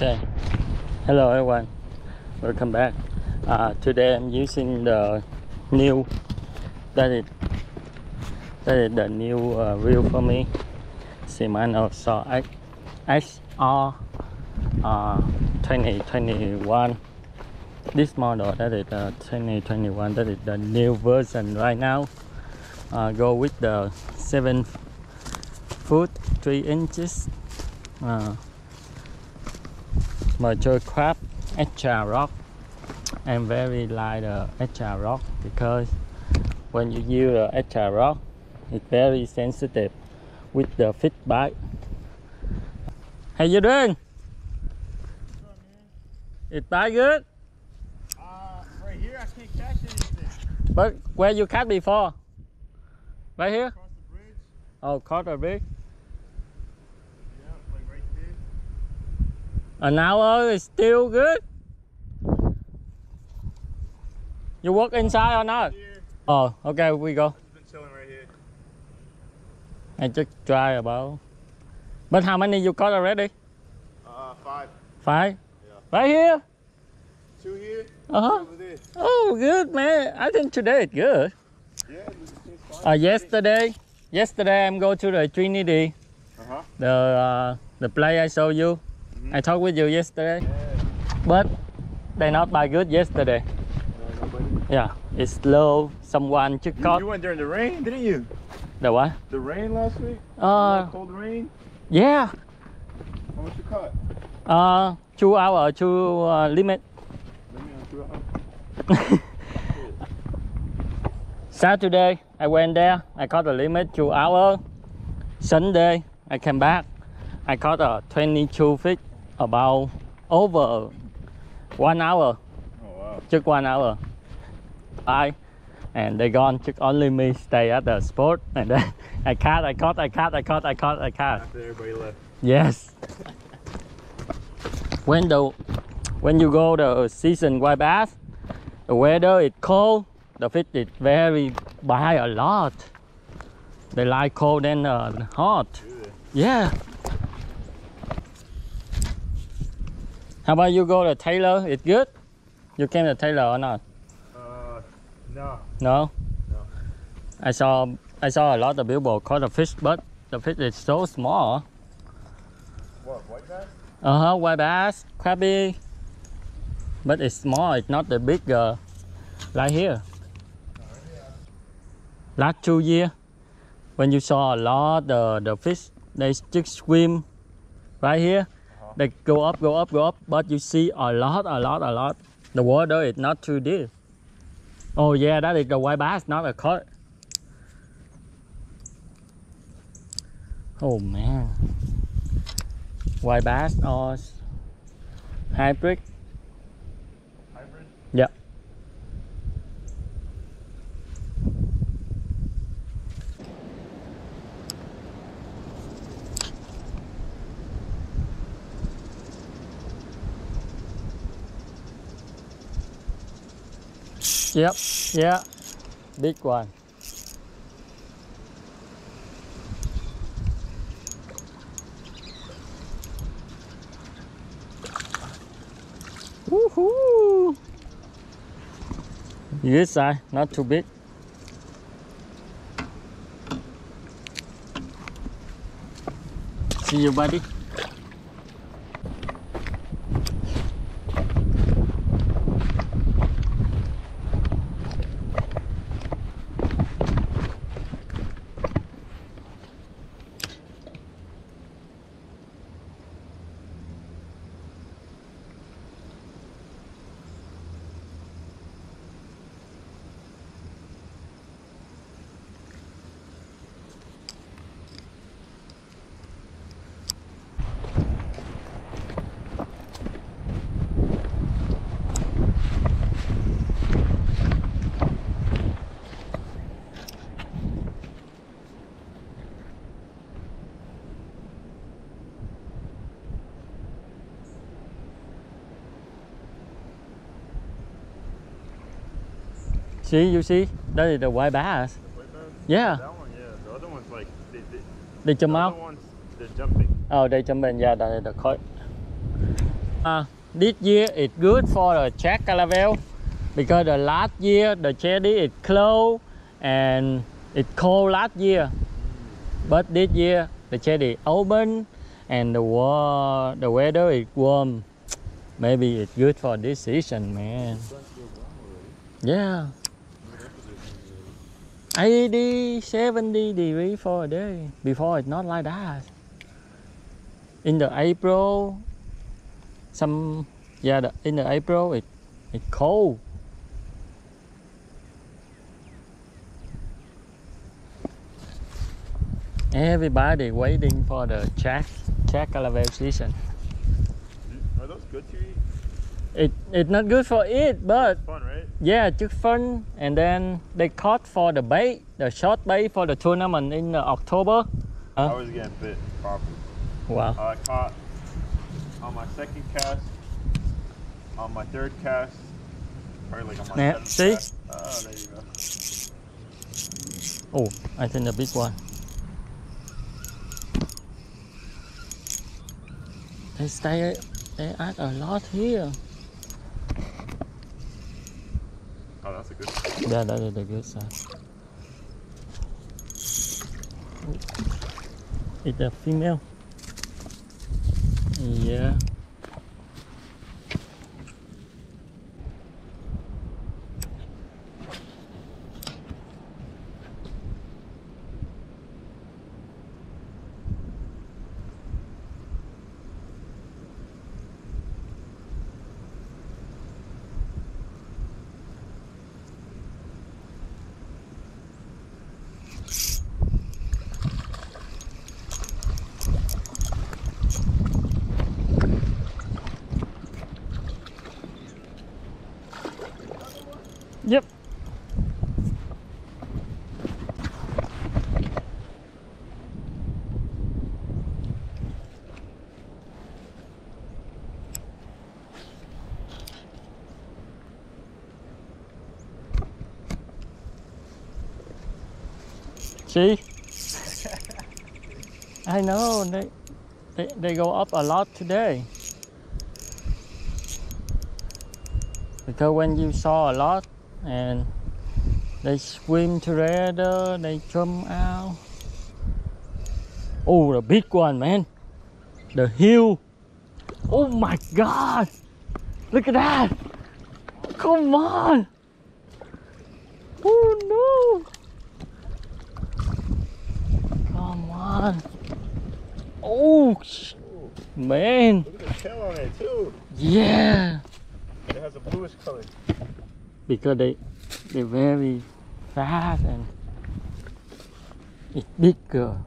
Okay. Hello everyone. Welcome back. Uh, today I'm using the new that is that is the new uh, wheel for me. Shimano Saw X XR uh, 2021. This model that is uh, 2021. That is the new version right now. Uh, go with the seven foot three inches. Uh, Major Craft extra rock. I'm very like the extra rock because when you use the extra rock it's very sensitive with the feedback how you doing? It's bite good? Uh, right here, I can't catch anything. but where you catch before? Right here? Across the bridge, oh caught a big yeah, like right there. An hour is still good you work inside or not oh okay we go it's been right here. I just try about. But how many you got already? Uh, five. Five? Yeah. Right here? Two here, Uh huh. Oh, good, man. I think today is good. Yeah, it's it's Uh, yesterday, yesterday I'm go to the Trinity, Uh-huh. the uh, the play I showed you. Mhm. I talked with you yesterday, Yeah. but they not buy good yesterday. Uh. Yeah, it's slow. Someone just You, caught you went during the rain, didn't you? the what? The rain last week? Uh, cold rain? yeah. How much you caught? Uh, two hour, two uh, limit. Let me ask uh, Saturday, I went there. I caught the limit two hour. Sunday, I came back. I caught a 22 fish about over one hour, Oh, wow. just one hour. I and they gone. Just only me stay at the spot, and then I caught, I caught, I caught, I caught, I caught, I caught. After everybody left. Yes. when the when you go the season white bass, the weather is cold. The fish is very bite a lot. They like cold and uh, hot. Yeah. How about you go to Taylor? It's good. You came to Taylor or not? Uh, no. No. No. I saw I saw a lot of people caught the fish, but the fish is so small. What, white bass? Uh huh, white bass, crappie. But it's small, it's not the big uh, like here. Last two year, when you saw a lot the the fish, they just swim right here. They go up, go up, go up, but you see a lot, a lot, a lot. The water is not too deep. Oh yeah, that is the white bass, not a cod. Oh man white bass uh, or hybrid. Hybrid? Yep, yeah, big one. Woohoo! Good size, not too big. See you, buddy. See, you see, that is the white bass. White bass? Yeah, That one, yeah. The other one's like, they, they, they jump the out. ones, they're jumping. Oh, they jump in. Yeah, that is the koi. Uh, this year it's good for the Jack Calavel because the last year the cherry is closed and it's cold last year. But this year the cherry open and the wa- the weather is warm. Maybe it's good for this season, man. Yeah. 80, 70 degree for a day. Before it's not like that. In the April, some yeah, the, in the April it it's cold. Everybody waiting for the Jack Jack Calavel season. Are those good to eat? It it's not good for it, but? Yeah, just fun. And then they caught for the bait, the short bait for the tournament in uh, October. I was getting bit properly. Wow. I caught on my second cast, on my third cast, probably like on my Yeah, see? cast. Oh, there you go. Oh, I think the big one. They stay, they add a lot here. Oh, that's a good. Yeah, that is the good side. It's a female. Yeah. Yep. See? I know they, they they go up a lot today. Because when you saw a lot and they swim together, they come out. Oh, the big one, man. The hill. Oh my God. Look at that. Come on. Oh no. Come on. Oh, man. Look at the tail on it too. Yeah. It has a bluish color. Because they they're very fast and it's bigger.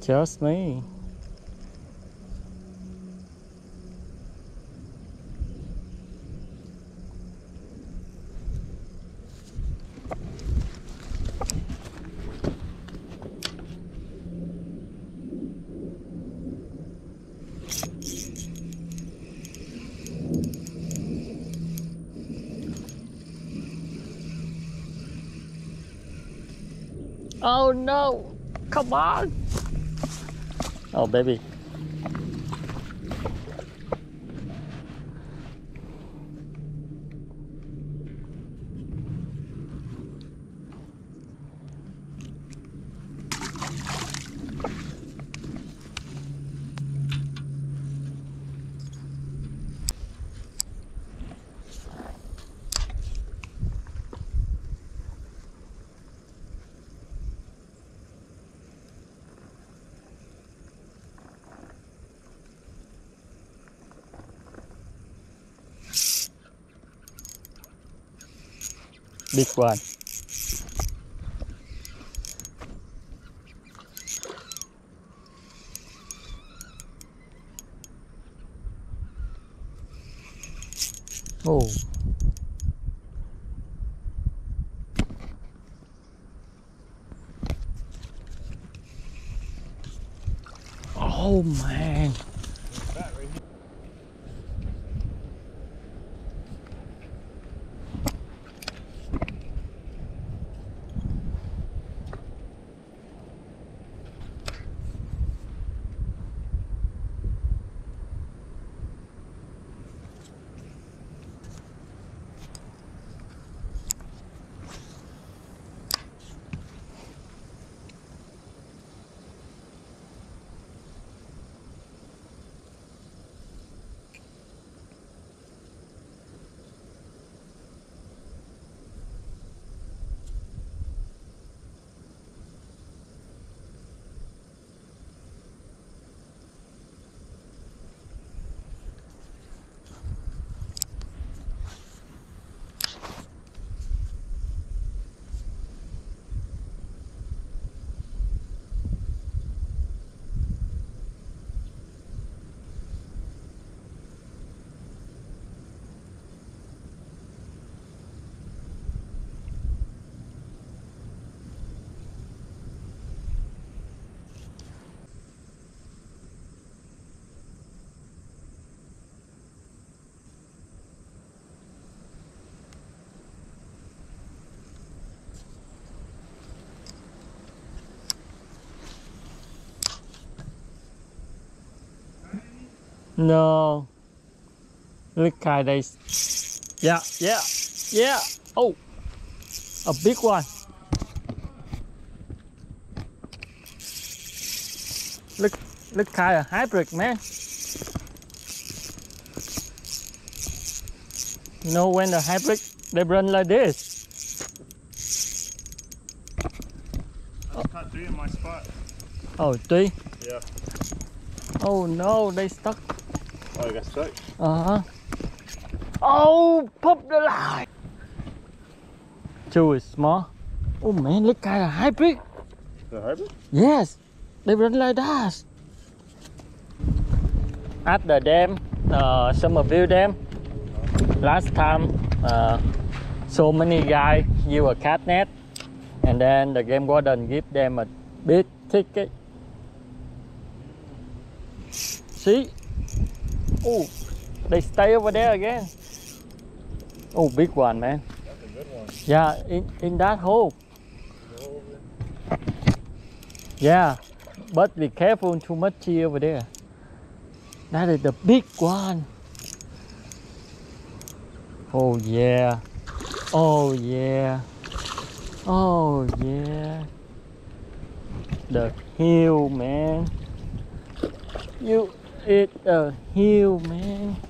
Just me. Oh no! Come on! Oh baby. Big one. Oh. Oh man. No. Look at this. Yeah, yeah, yeah. Oh, a big one. Look, look kind of hybrid, man. You know when the hybrid they run like this. I caught three in my spot. Oh, three. Yeah. Oh no, they stuck. Oh, I got stuck. Uh huh. Oh, pop the line. Two is small. Oh man, look kind of hybrid. The hybrid? Yes, they run like that. At the dam, uh, Somerville Dam, last time, uh, so many guys use a cat net, and then the game warden give them a big ticket. See? Oh, they stay over there again. Oh, big one, man. That's a good one. Yeah, in, in that hole. Yeah, but be careful too much tea over there. That is the big one. Oh yeah. Oh yeah. Oh yeah. The hill man. You eat a hill man.